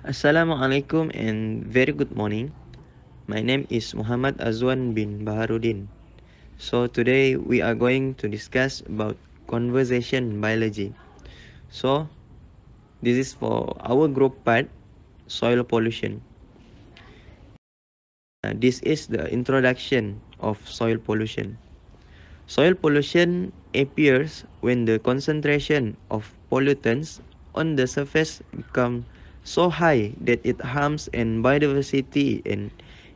Assalamualaikum and very good morning. My name is Muhammad Azwan bin Baharuddin. So today we are going to discuss about conservation biology. So this is for our group part soil pollution. Uh, this is the introduction of soil pollution. Soil pollution appears when the concentration of pollutants on the surface become so high that it harms and biodiversity and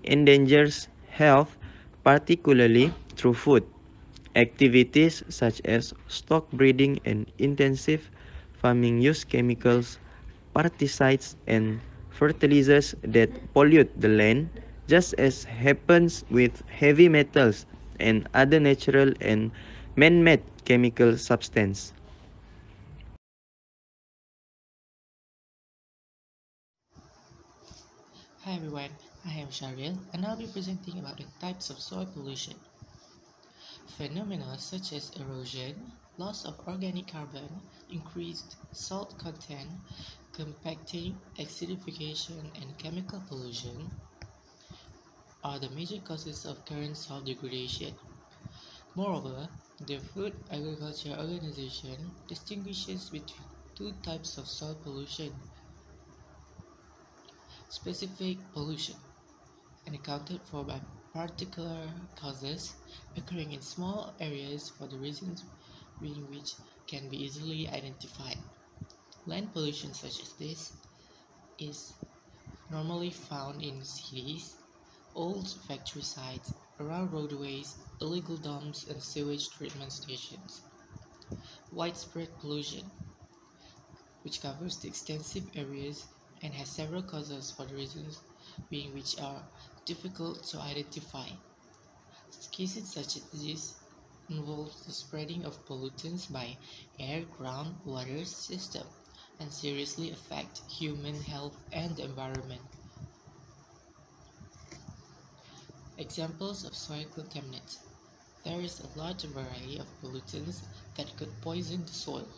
endangers health, particularly through food. Activities such as stock breeding and intensive farming use chemicals, pesticides, and fertilizers that pollute the land, just as happens with heavy metals and other natural and man-made chemical substances. Hi everyone, I am Shahril and I'll be presenting about the types of soil pollution. Phenomena such as erosion, loss of organic carbon, increased salt content, compacting, acidification, and chemical pollution are the major causes of current soil degradation. Moreover, the Food Agriculture Organization distinguishes between two types of soil pollution specific pollution and accounted for by particular causes occurring in small areas for the reasons being which can be easily identified. Land pollution such as this is normally found in cities, old factory sites, around roadways, illegal dumps and sewage treatment stations. Widespread pollution, which covers the extensive areas and has several causes for the reasons being which are difficult to identify. Cases such as this involve the spreading of pollutants by air, ground, water system and seriously affect human health and environment. Examples of soil contaminants. There is a large variety of pollutants that could poison the soil.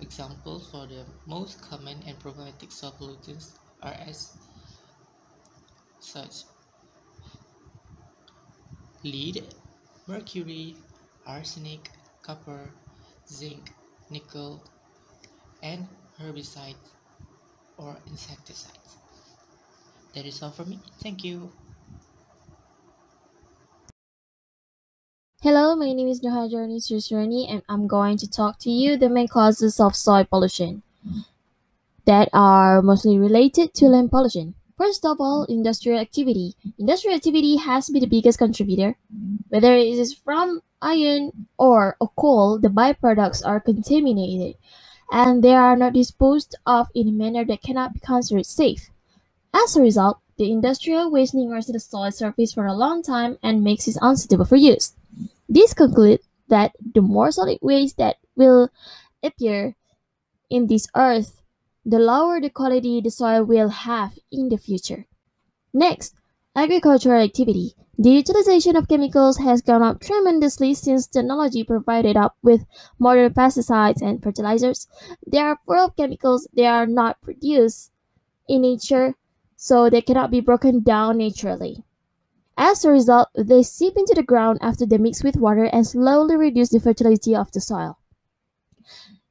Examples for the most common and problematic pollutants are as such lead, mercury, arsenic, copper, zinc, nickel, and herbicides or insecticides. That is all from me. Thank you. Hello, my name is Nurhajarani Susrani and I'm going to talk to you the main causes of soil pollution that are mostly related to land pollution. First of all, industrial activity. Industrial activity has been the biggest contributor. Whether it is from iron or coal, the byproducts are contaminated and they are not disposed of in a manner that cannot be considered safe. As a result, the industrial waste lingers in the soil surface for a long time and makes it unsuitable for use. This concludes that the more solid waste that will appear in this earth, the lower the quality the soil will have in the future. Next, agricultural activity. The utilization of chemicals has gone up tremendously since technology provided up with modern pesticides and fertilizers. They are full of chemicals they are not produced in nature, so they cannot be broken down naturally. As a result, they seep into the ground after they mix with water and slowly reduce the fertility of the soil.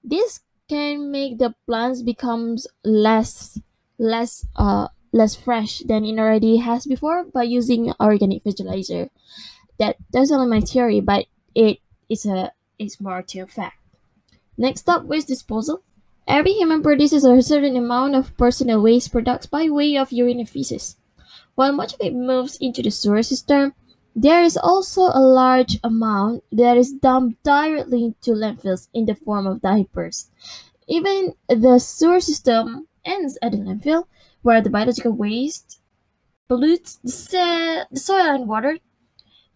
This can make the plants becomes less less uh less fresh than it already has before by using organic fertilizer. That that's only my theory, but it is a is more to a fact. Next up, waste disposal. Every human produces a certain amount of personal waste products by way of urine and feces. While much of it moves into the sewer system, there is also a large amount that is dumped directly into landfills in the form of diapers. Even the sewer system ends at the landfill, where the biological waste pollutes the, soil and water.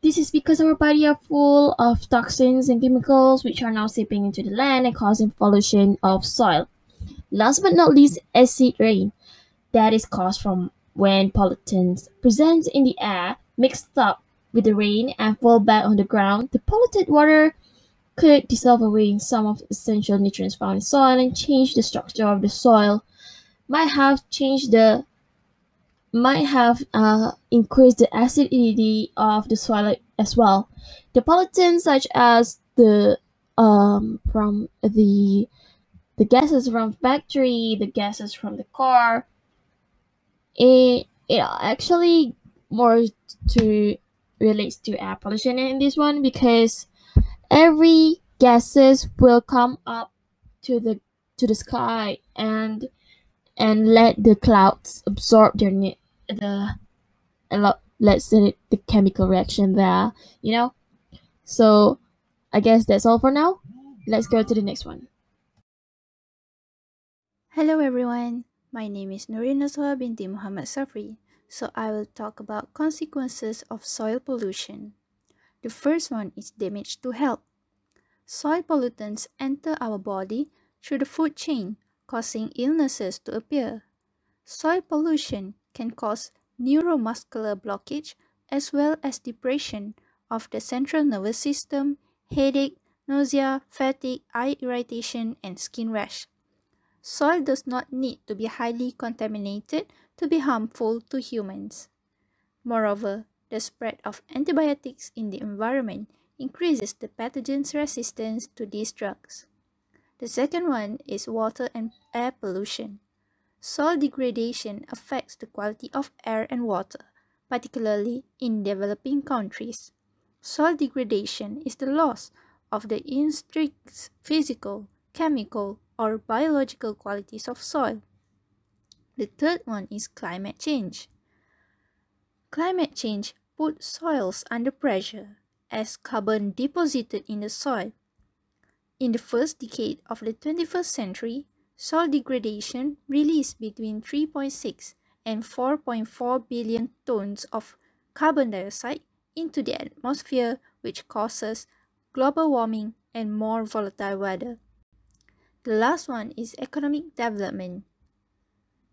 This is because our body are full of toxins and chemicals which are now seeping into the land and causing pollution of soil. Last but not least, acid rain that is caused from when pollutants present in the air mixed up with the rain and fall back on the ground, the polluted water could dissolve away some of the essential nutrients found in soil and change the structure of the soil. might have changed the might have uh, increased the acidity of the soil as well. The pollutants such as the um, from the the gases from factory, the gases from the car, it it actually more to relates to air pollution in this one because every gases will come up to the to the sky and and let the clouds absorb their the let's say the chemical reaction there you know? So i guess that's all for now. Let's go to the next one. Hello everyone my name is Nurin Nasuha binti Muhammad Safre so I will talk about consequences of soil pollution. The first one is damage to health. Soil pollutants enter our body through the food chain, causing illnesses to appear. Soil pollution can cause neuromuscular blockage as well as depression of the central nervous system, headache, nausea, fatigue, eye irritation, and skin rash. Soil does not need to be highly contaminated to be harmful to humans. Moreover, the spread of antibiotics in the environment increases the pathogen's resistance to these drugs. The second one is water and air pollution. Soil degradation affects the quality of air and water, particularly in developing countries. Soil degradation is the loss of the intrinsic physical, chemical, or biological qualities of soil. The third one is climate change. Climate change puts soils under pressure as carbon deposited in the soil. In the first decade of the 21st century, soil degradation released between 3.6 and 4.4 billion tons of carbon dioxide into the atmosphere which causes global warming and more volatile weather. The last one is economic development.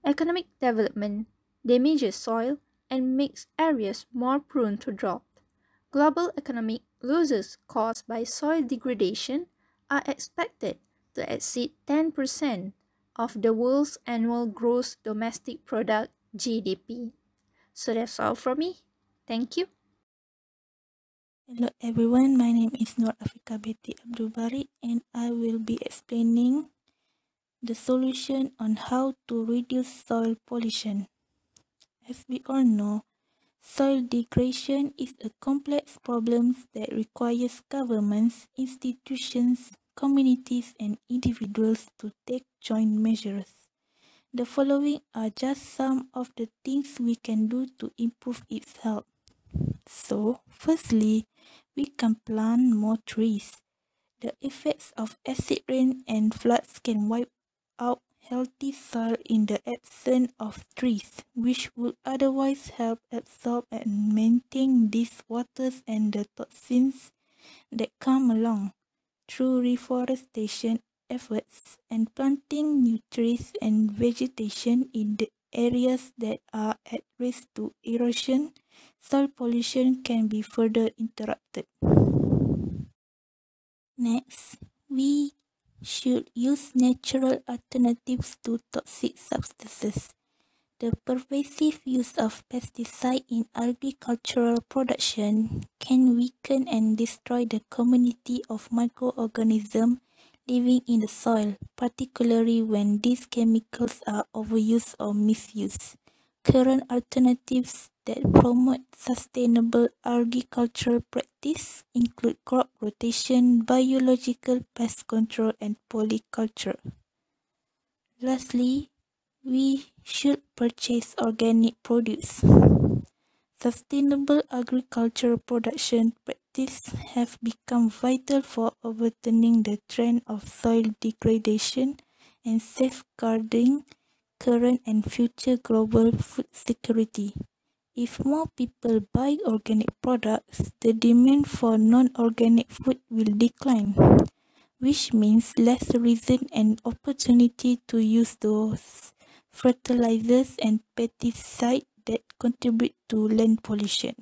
Economic development damages soil and makes areas more prone to drought. Global economic losses caused by soil degradation are expected to exceed 10% of the world's annual gross domestic product GDP. So that's all from me. Thank you. Hello everyone, my name is Nur Afiqah Binti Abdul Bari and I will be explaining the solution on how to reduce soil pollution. As we all know, soil degradation is a complex problem that requires governments, institutions, communities and individuals to take joint measures. The following are just some of the things we can do to improve its health. So, firstly, we can plant more trees. The effects of acid rain and floods can wipe out healthy soil in the absence of trees, which would otherwise help absorb and maintain these waters and the toxins that come along. Through reforestation efforts and planting new trees and vegetation in the areas that are at risk to erosion, soil pollution can be further interrupted. Next, we should use natural alternatives to toxic substances. The pervasive use of pesticide in agricultural production can weaken and destroy the community of microorganisms living in the soil, particularly when these chemicals are overused or misused. Current alternatives that promote sustainable agricultural practice include crop rotation, biological pest control, and polyculture. Lastly, we should purchase organic produce. Sustainable agricultural production practices have become vital for overturning the trend of soil degradation and safeguarding current and future global food security. If more people buy organic products, the demand for non-organic food will decline, which means less reason and opportunity to use those fertilizers and pesticides that contribute to land pollution.